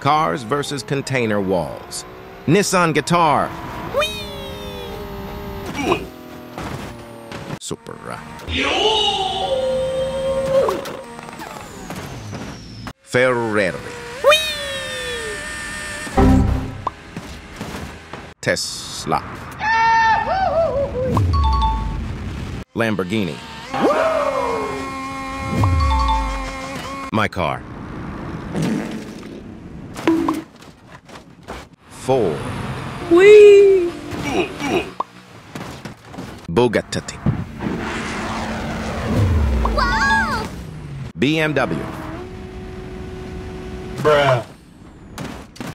Cars versus container walls. Nissan guitar. Supra. Ferrari. Tesla. Lamborghini. My car. Ford. Whee! Bugatti. Wow! BMW. Bruh.